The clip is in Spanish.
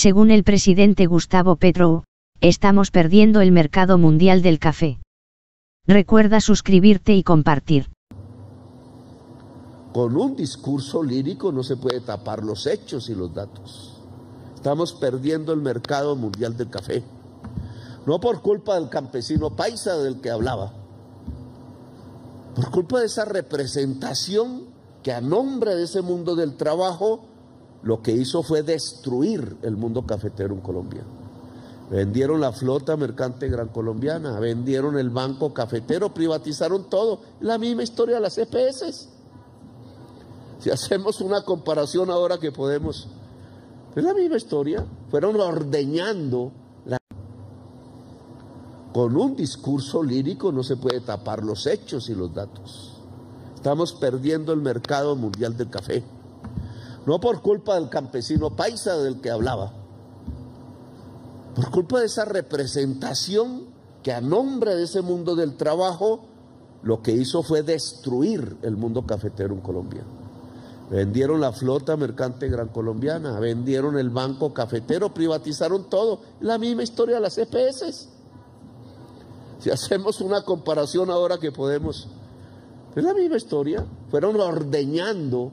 Según el presidente Gustavo Petro, estamos perdiendo el mercado mundial del café. Recuerda suscribirte y compartir. Con un discurso lírico no se puede tapar los hechos y los datos. Estamos perdiendo el mercado mundial del café. No por culpa del campesino paisa del que hablaba, por culpa de esa representación que a nombre de ese mundo del trabajo lo que hizo fue destruir el mundo cafetero en Colombia. Vendieron la flota mercante gran colombiana, vendieron el banco cafetero, privatizaron todo. La misma historia de las EPS. Si hacemos una comparación ahora que podemos, es la misma historia. Fueron ordeñando la... Con un discurso lírico no se puede tapar los hechos y los datos. Estamos perdiendo el mercado mundial del café. No por culpa del campesino paisa del que hablaba, por culpa de esa representación que a nombre de ese mundo del trabajo lo que hizo fue destruir el mundo cafetero en Colombia. Vendieron la flota mercante gran colombiana, vendieron el banco cafetero, privatizaron todo. La misma historia de las EPS. Si hacemos una comparación ahora que podemos, es la misma historia. Fueron ordeñando